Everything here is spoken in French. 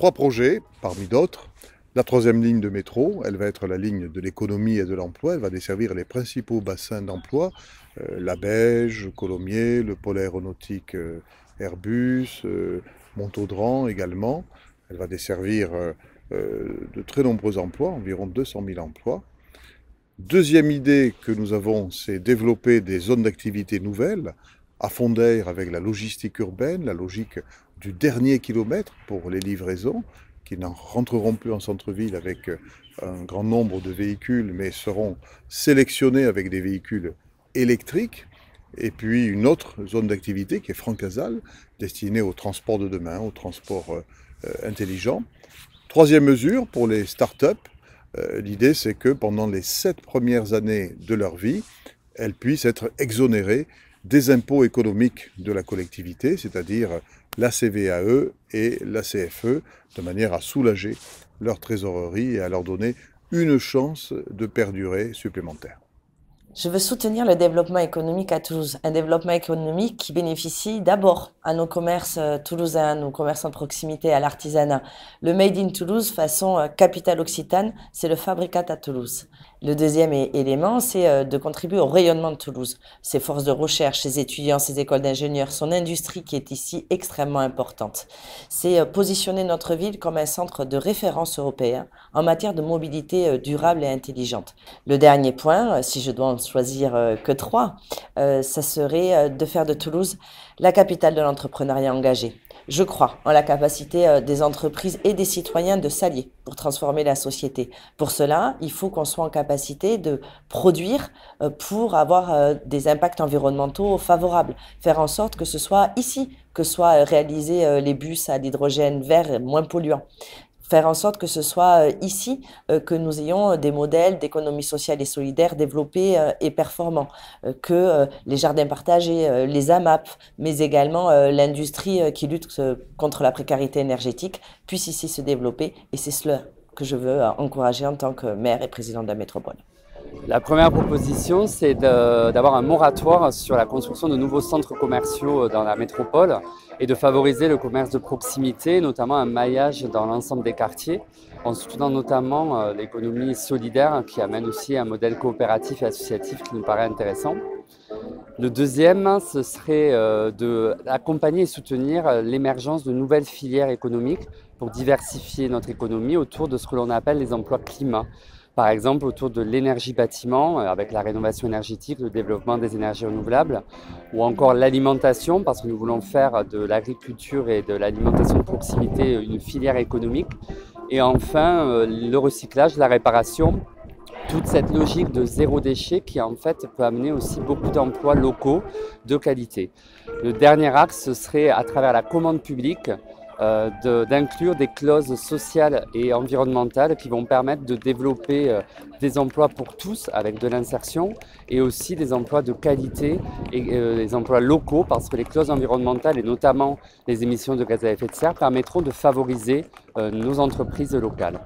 trois projets parmi d'autres. La troisième ligne de métro, elle va être la ligne de l'économie et de l'emploi. Elle va desservir les principaux bassins d'emploi, euh, la Beige, Colomiers, le pôle aéronautique euh, Airbus, euh, Montaudran également. Elle va desservir de très nombreux emplois, environ 200 000 emplois. Deuxième idée que nous avons, c'est développer des zones d'activité nouvelles à fond d'air avec la logistique urbaine, la logique du dernier kilomètre pour les livraisons, qui n'en rentreront plus en centre-ville avec euh, un grand nombre de véhicules, mais seront sélectionnés avec des véhicules électriques. Et puis une autre zone d'activité qui est Francazal, destinée au transport de demain, au transport euh, euh, intelligent. Troisième mesure pour les start-up, l'idée c'est que pendant les sept premières années de leur vie, elles puissent être exonérées des impôts économiques de la collectivité, c'est-à-dire la CVAE et la CFE, de manière à soulager leur trésorerie et à leur donner une chance de perdurer supplémentaire. Je veux soutenir le développement économique à Toulouse, un développement économique qui bénéficie d'abord à nos commerces euh, toulousains, nos commerces en proximité, à l'artisanat. Le Made in Toulouse façon euh, capitale occitane, c'est le Fabricat à Toulouse. Le deuxième élément, c'est euh, de contribuer au rayonnement de Toulouse, ses forces de recherche, ses étudiants, ses écoles d'ingénieurs, son industrie qui est ici extrêmement importante. C'est positionner notre ville comme un centre de référence européen en matière de mobilité durable et intelligente. Le dernier point, si je dois en choisir que trois, ça serait de faire de Toulouse la capitale de l'entrepreneuriat engagé. Je crois en la capacité euh, des entreprises et des citoyens de s'allier pour transformer la société. Pour cela, il faut qu'on soit en capacité de produire euh, pour avoir euh, des impacts environnementaux favorables, faire en sorte que ce soit ici que soient réalisés les bus à l'hydrogène vert moins polluants faire en sorte que ce soit euh, ici euh, que nous ayons euh, des modèles d'économie sociale et solidaire développés et performants, que les jardins partagés, les AMAP, mais également l'industrie qui lutte contre la précarité énergétique puissent ici se développer et c'est cela que je veux encourager en tant que maire et président de la métropole. La première proposition, c'est d'avoir un moratoire sur la construction de nouveaux centres commerciaux dans la métropole et de favoriser le commerce de proximité, notamment un maillage dans l'ensemble des quartiers, en soutenant notamment euh, l'économie solidaire qui amène aussi un modèle coopératif et associatif qui nous paraît intéressant. Le deuxième, ce serait euh, d'accompagner et soutenir euh, l'émergence de nouvelles filières économiques pour diversifier notre économie autour de ce que l'on appelle les emplois climat par exemple autour de l'énergie bâtiment, euh, avec la rénovation énergétique, le développement des énergies renouvelables, ou encore l'alimentation, parce que nous voulons faire de l'agriculture et de l'alimentation de proximité une filière économique. Et enfin, euh, le recyclage, la réparation, toute cette logique de zéro déchet qui en fait peut amener aussi beaucoup d'emplois locaux de qualité. Le dernier axe, ce serait à travers la commande publique, euh, d'inclure des clauses sociales et environnementales qui vont permettre de développer euh, des emplois pour tous avec de l'insertion et aussi des emplois de qualité et euh, des emplois locaux parce que les clauses environnementales et notamment les émissions de gaz à effet de serre permettront de favoriser nos entreprises locales.